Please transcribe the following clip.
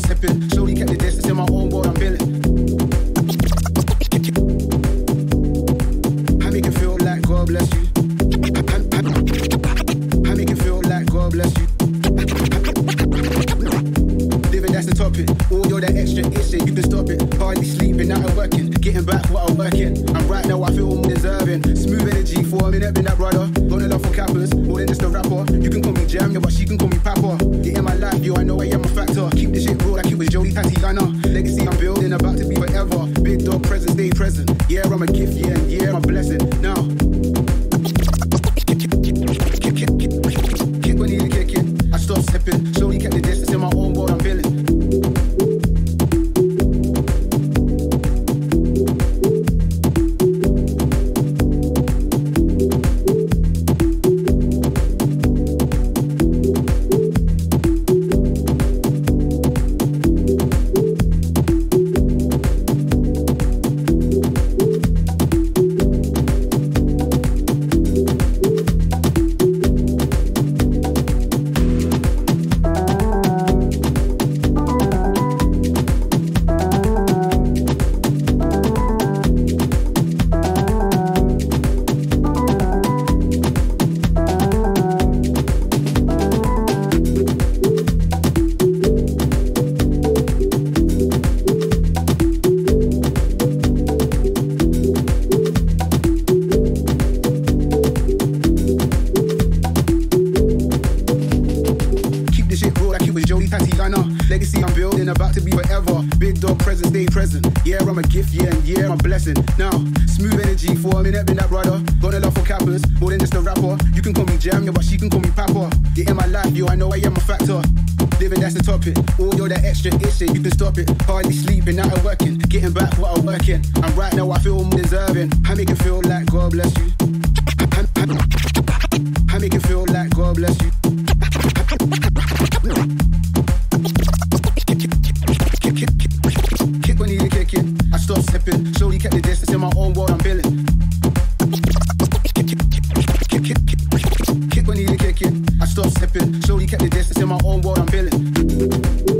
sipping, slowly kept the distance in my own world. I'm feeling. I make it feel like God bless you. I make it feel like God bless you. Living, that's the topic. All you're that extra itching, you can stop it. Hardly sleeping, and working. Getting back what I'm working. And right now I feel I'm deserving. Smooth energy for a minute, been that brother. Got love for cappers, it. Legacy I'm building, about to be forever. Big dog present, stay present. Yeah, I'm a gift, yeah, and yeah, I'm a blessing. Now, smooth energy for a minute, been that brother. Got a love for cappers, more than just a rapper. You can call me Jam, yeah, but she can call me Papa. Get in my life, yo, I know I am a factor. Living, that's the topic. All you're that extra itching, you can stop it. Hardly sleeping, and working. Getting back what I'm working. And right now I feel I'm deserving. I make it feel like God bless you. I make it feel like God bless you. Kept the distance in my own world. I'm feeling. Kick, when you kick it. I stopped slipping, slowly kept the distance in my own world. I'm feeling.